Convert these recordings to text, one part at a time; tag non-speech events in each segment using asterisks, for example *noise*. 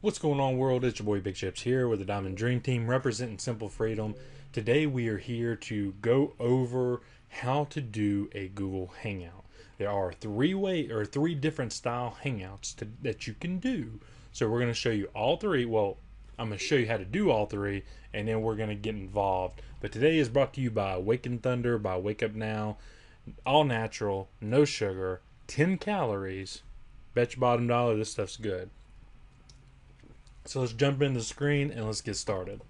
What's going on, world? It's your boy Big Chips here with the Diamond Dream Team representing Simple Freedom. Today we are here to go over how to do a Google Hangout. There are three way or three different style hangouts to, that you can do. So we're going to show you all three. Well, I'm going to show you how to do all three, and then we're going to get involved. But today is brought to you by Waking Thunder, by Wake Up Now, all natural, no sugar, 10 calories. Bet your bottom dollar this stuff's good. So let's jump into the screen and let's get started.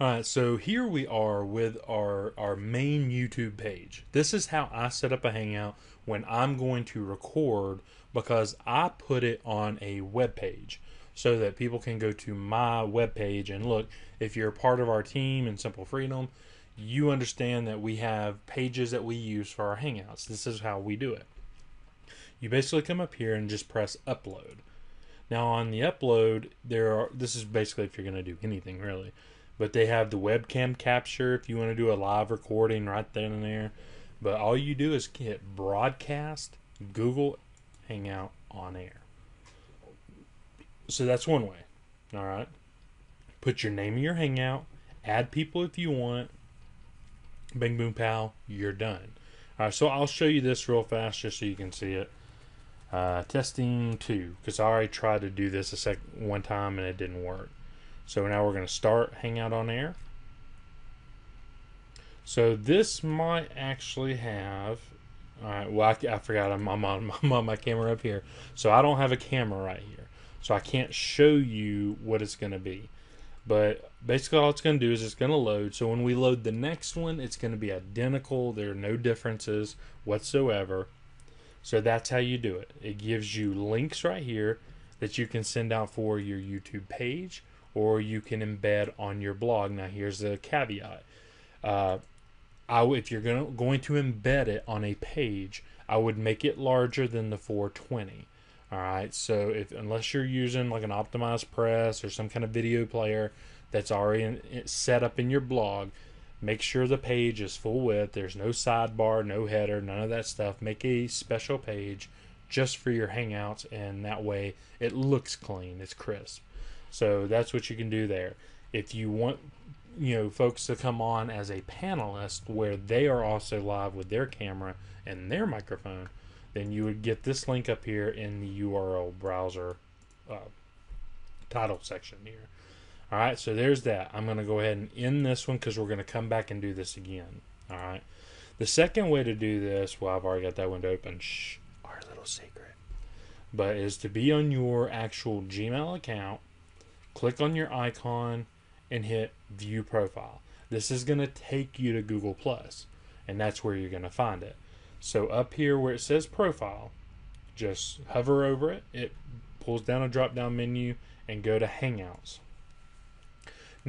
Alright, so here we are with our, our main YouTube page. This is how I set up a Hangout when I'm going to record because I put it on a web page so that people can go to my web page and look. If you're part of our team in Simple Freedom, you understand that we have pages that we use for our Hangouts. This is how we do it. You basically come up here and just press upload. Now on the upload, there are this is basically if you're going to do anything really, but they have the webcam capture if you want to do a live recording right then and there. But all you do is hit broadcast Google Hangout on air. So that's one way. All right. Put your name in your Hangout, add people if you want. Bing boom pow, you're done. All right, so I'll show you this real fast just so you can see it. Uh, testing two, because I already tried to do this a sec one time and it didn't work. So now we're going to start Hangout on Air. So this might actually have. All right, well I, I forgot I'm, I'm, on, *laughs* I'm on my camera up here, so I don't have a camera right here, so I can't show you what it's going to be. But basically, all it's going to do is it's going to load. So when we load the next one, it's going to be identical. There are no differences whatsoever. So that's how you do it. It gives you links right here that you can send out for your YouTube page or you can embed on your blog. Now, here's the caveat. Uh, I, if you're gonna, going to embed it on a page, I would make it larger than the 420. All right, so if unless you're using like an OptimizePress or some kind of video player that's already in, set up in your blog, Make sure the page is full width. There's no sidebar, no header, none of that stuff. Make a special page just for your Hangouts, and that way it looks clean. It's crisp. So that's what you can do there. If you want, you know, folks to come on as a panelist where they are also live with their camera and their microphone, then you would get this link up here in the URL browser uh, title section here. All right, so there's that. I'm going to go ahead and end this one because we're going to come back and do this again. All right. The second way to do this, well, I've already got that window open. Shh, our little secret. But is to be on your actual Gmail account, click on your icon, and hit View Profile. This is going to take you to Google Plus, and that's where you're going to find it. So up here where it says Profile, just hover over it. It pulls down a drop-down menu and go to Hangouts.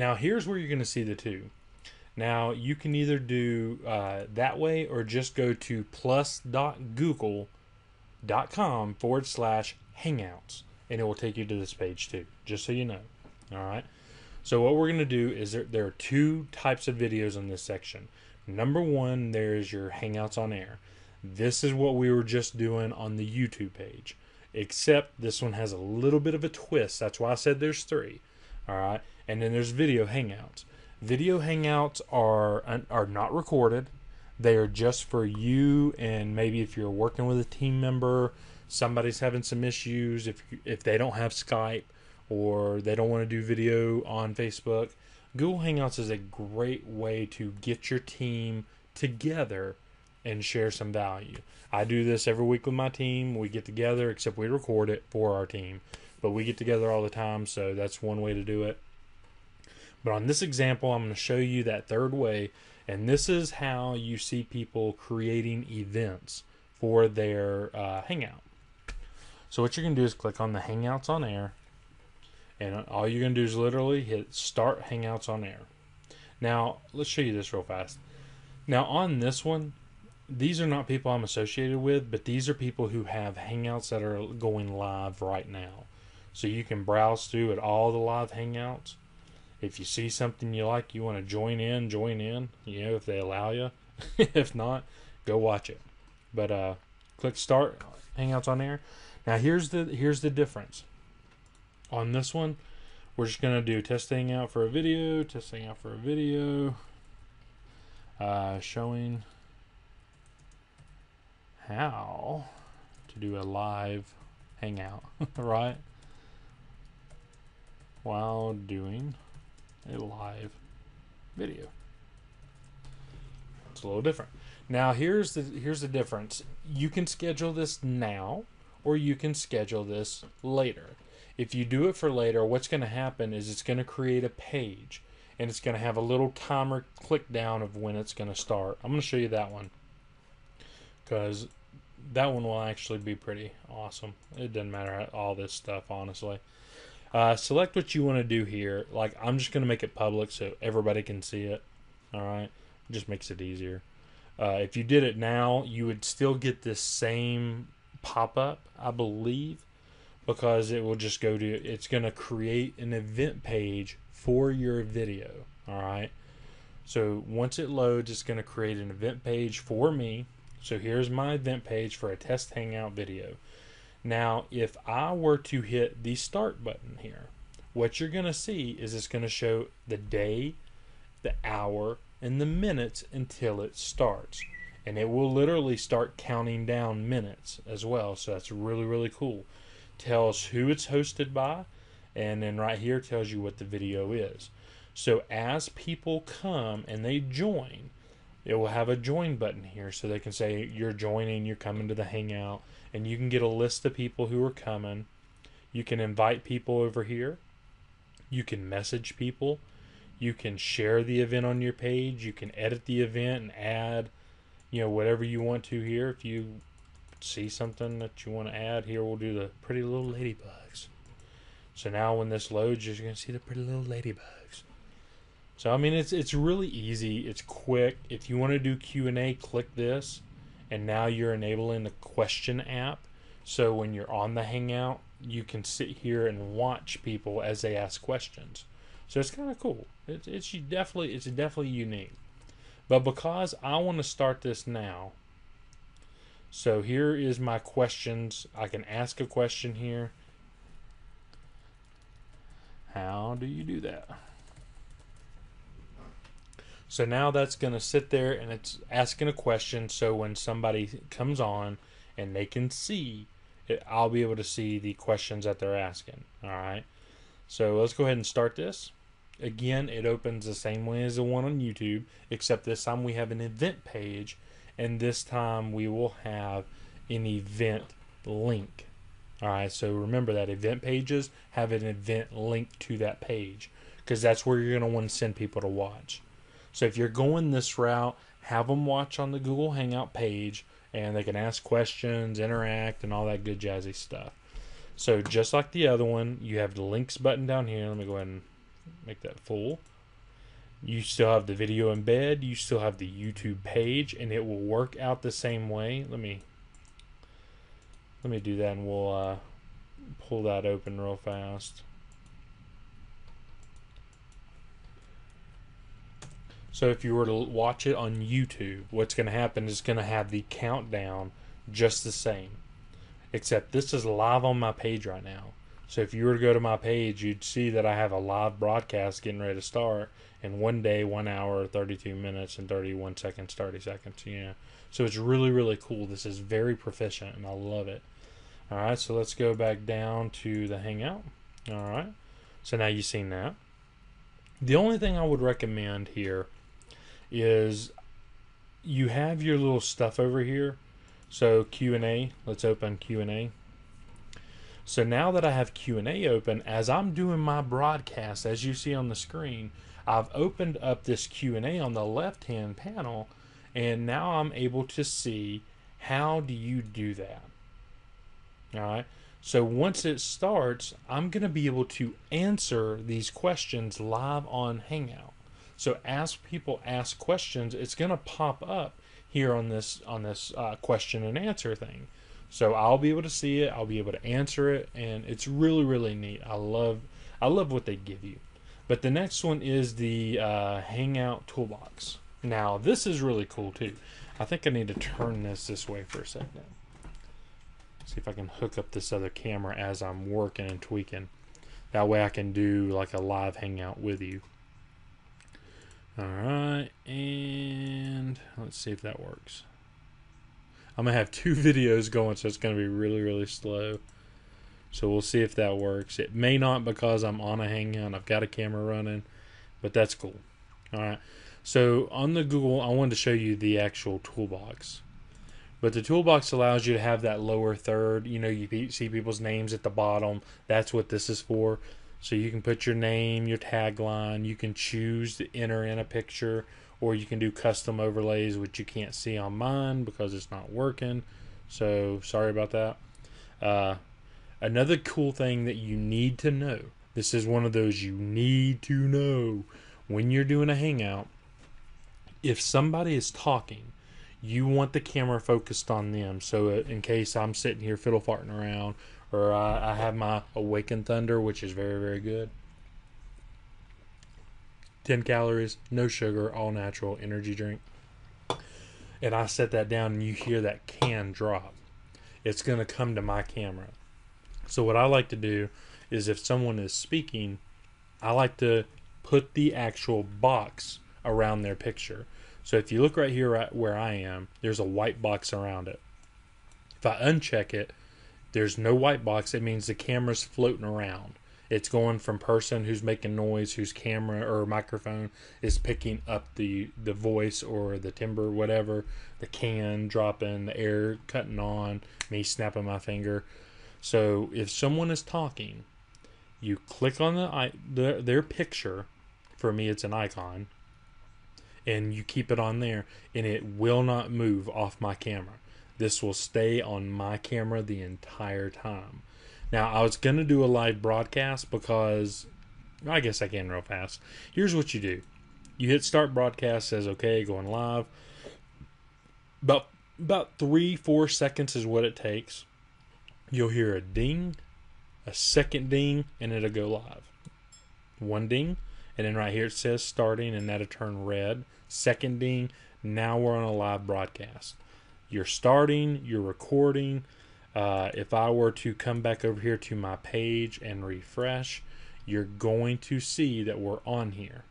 Now, here's where you're going to see the two. Now, you can either do uh, that way or just go to plus.google.com forward slash hangouts, and it will take you to this page too, just so you know. All right. So, what we're going to do is there, there are two types of videos in this section. Number one, there's your Hangouts on Air. This is what we were just doing on the YouTube page, except this one has a little bit of a twist. That's why I said there's three. All right and then there's video hangouts. Video hangouts are are not recorded. They are just for you and maybe if you're working with a team member, somebody's having some issues if if they don't have Skype or they don't want to do video on Facebook. Google Hangouts is a great way to get your team together and share some value. I do this every week with my team. We get together, except we record it for our team, but we get together all the time, so that's one way to do it. But on this example, I'm going to show you that third way, and this is how you see people creating events for their uh, Hangout. So what you're going to do is click on the Hangouts on Air, and all you're going to do is literally hit Start Hangouts on Air. Now, let's show you this real fast. Now, on this one, these are not people I'm associated with, but these are people who have Hangouts that are going live right now. So you can browse through at all the live Hangouts if you see something you like, you want to join in, join in. You know, if they allow you. *laughs* if not, go watch it. But uh, click start Hangouts on air. Now here's the here's the difference. on this one, we're just to do testing out for a video, testing out for a video, uh, showing how to do a live hangout, *laughs* right? While doing a live video. It's a little different. Now here's the here's the difference. You can schedule this now or you can schedule this later. If you do it for later, what's going to happen is it's going to create a page and it's going to have a little timer click down of when it's going to start. I'm going to show you that one because that one will actually be pretty awesome. It doesn't matter all this stuff, honestly. Uh, select what you want to do here. Like, I'm just going to make it public so everybody can see it. All right. It just makes it easier. Uh, if you did it now, you would still get this same pop up, I believe, because it will just go to, it's going to create an event page for your video. All right. So once it loads, it's going to create an event page for me. So here's my event page for a test hangout video. Now, if I were to hit the start button here, what you're going to see is it's going to show the day, the hour, and the minutes until it starts. And it will literally start counting down minutes as well. So that's really, really cool. Tells who it's hosted by, and then right here tells you what the video is. So as people come and they join, it will have a join button here so they can say you're joining, you're coming to the hangout, and you can get a list of people who are coming. You can invite people over here. You can message people. You can share the event on your page. You can edit the event and add, you know, whatever you want to here. If you see something that you want to add here, we'll do the pretty little ladybugs. So now when this loads, you're going to see the pretty little ladybugs. So I mean, it's it's really easy. It's quick. If you want to do Q and A, click this, and now you're enabling the question app. So when you're on the Hangout, you can sit here and watch people as they ask questions. So it's kind of cool. It's it's definitely it's definitely unique. But because I want to start this now, so here is my questions. I can ask a question here. How do you do that? So now that's going to sit there and it's asking a question. So when somebody comes on and they can see it, I'll be able to see the questions that they're asking. All right. So let's go ahead and start this. Again, it opens the same way as the one on YouTube, except this time we have an event page, and this time we will have an event link. All right, so remember that event pages have an event link to that page because that's where you're going to want to send people to watch. So if you're going this route, have them watch on the Google Hangout page and they can ask questions, interact, and all that good jazzy stuff. So just like the other one, you have the links button down here. Let me go ahead and make that full. You still have the video embed, you still have the YouTube page, and it will work out the same way. Let me let me do that and we'll uh, pull that open real fast. So if you were to watch it on YouTube, what's going to happen is going to have the countdown just the same. Except this is live on my page right now. So if you were to go to my page, you'd see that I have a live broadcast getting ready to start in one day, one hour, 32 minutes, and 31 seconds, 30 seconds. Yeah. So it's really, really cool. This is very proficient, and I love it. All right, so let's go back down to the Hangout. All right. So now you've seen that. The only thing I would recommend here is you have your little stuff over here. So Q&A, let's open Q&A. So now that I have Q&A open, as I'm doing my broadcast, as you see on the screen, I've opened up this Q&A on the left-hand panel, and now I'm able to see how do you do that. All right. So once it starts, I'm going to be able to answer these questions live on Hangout. So as people ask questions, it's going to pop up here on this on this uh, question and answer thing. So I'll be able to see it, I'll be able to answer it, and it's really really neat. I love I love what they give you. But the next one is the uh, Hangout Toolbox. Now this is really cool too. I think I need to turn this this way for a second. See if I can hook up this other camera as I'm working and tweaking. That way I can do like a live hangout with you. All right, and let's see if that works. I'm gonna have two *laughs* videos going, so it's gonna be really, really slow. So we'll see if that works. It may not because I'm on a hangout. I've got a camera running, but that's cool. All right. So on the Google, I wanted to show you the actual toolbox. But the toolbox allows you to have that lower third. You know, you see people's names at the bottom. That's what this is for. So you can put your name, your tagline. You can choose to enter in a picture, or you can do custom overlays, which you can't see on mine because it's not working. So sorry about that. Uh, another cool thing that you need to know. This is one of those you need to know when you're doing a hangout. If somebody is talking you want the camera focused on them. So uh, in case I'm sitting here fiddle farting around, or I, I have my Awakened Thunder, which is very very good. 10 calories, no sugar, all natural energy drink. And I set that down, and you hear that can drop. It's going to come to my camera. So, what I like to do is if someone is speaking, I like to put the actual box around their picture. So if you look right here at where I am, there's a white box around it. If I uncheck it, there's no white box. It means the camera's floating around. It's going from person who's making noise, whose camera or microphone is picking up the the voice or the timber, whatever, the can dropping, the air cutting on, me snapping my finger. So if someone is talking, you click on the, the their picture. For me, it's an icon and you keep it on there and it will not move off my camera. This will stay on my camera the entire time. Now, I was going to do a live broadcast because I guess I can real fast. Here's what you do you hit start broadcast, says okay, going live. About, about three, four seconds is what it takes. You'll hear a ding, a second ding, and it'll go live. One ding, and then right here it says starting, and that'll turn red. Second ding, now we're on a live broadcast. You're starting, you're recording. Uh, if I were to come back over here to my page and refresh, you're going to see that we're on here.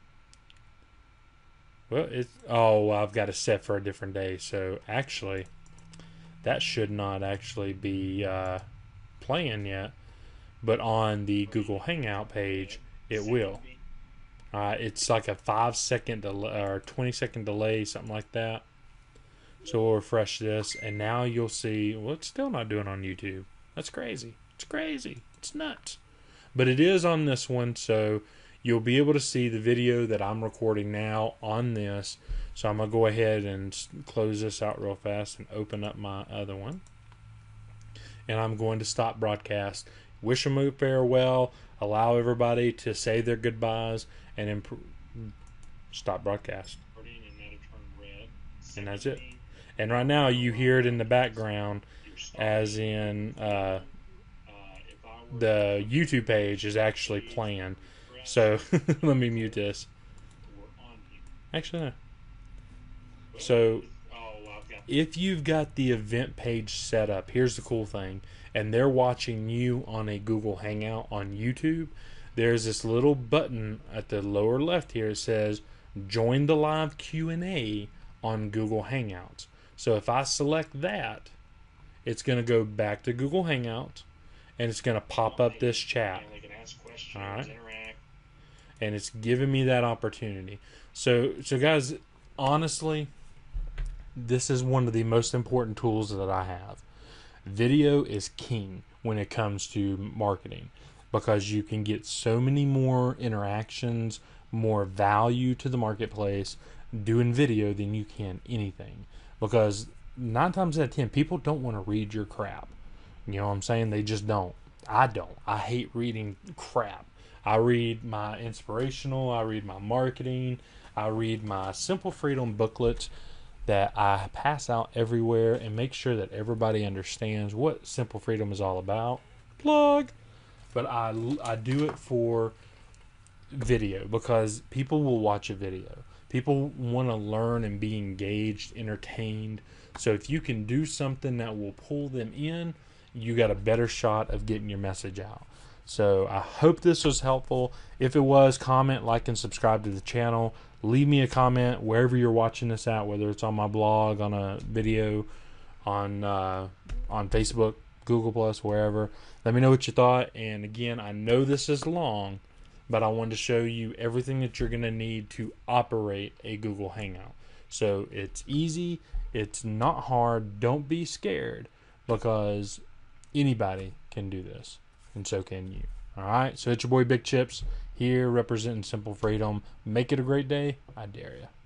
Well, it's oh, I've got it set for a different day. So actually, that should not actually be uh, playing yet. But on the Google Hangout page, it will. Uh, it's like a five second or 20 second delay, something like that. So we'll refresh this, and now you'll see. Well, it's still not doing on YouTube. That's crazy. It's crazy. It's nuts. But it is on this one, so you'll be able to see the video that I'm recording now on this. So I'm gonna go ahead and close this out real fast and open up my other one. And I'm going to stop broadcast. Wish them a farewell. Allow everybody to say their goodbyes and improve. Stop broadcast. And that's it. And right now you hear it in the background, as in uh, the YouTube page is actually playing. So *laughs* let me mute this. Actually, no. So if you've got the event page set up, here's the cool thing, and they're watching you on a Google Hangout on YouTube, there's this little button at the lower left here. It says join the live Q&A on Google Hangouts. So if I select that, it's going to go back to Google Hangout and it's going to pop up this chat. All right. And it's giving me that opportunity. So so guys, honestly, this is one of the most important tools that I have. Video is king when it comes to marketing because you can get so many more interactions, more value to the marketplace doing video than you can anything. Because nine times out of ten, people don't want to read your crap. You know what I'm saying? They just don't. I don't. I hate reading crap. I read my inspirational, I read my marketing, I read my Simple Freedom booklets that I pass out everywhere and make sure that everybody understands what Simple Freedom is all about. Plug but I, I do it for video because people will watch a video. People want to learn and be engaged, entertained. So if you can do something that will pull them in, you got a better shot of getting your message out. So I hope this was helpful. If it was, comment, like, and subscribe to the channel. Leave me a comment wherever you're watching this at, whether it's on my blog, on a video, on uh, on Facebook, Google Plus, wherever. Let me know what you thought. And again, I know this is long, but I wanted to show you everything that you're going to need to operate a Google Hangout. So it's easy, it's not hard. Don't be scared because anybody can do this and so can you. All right, so it's your boy Big Chips here representing Simple Freedom. Make it a great day. I dare you.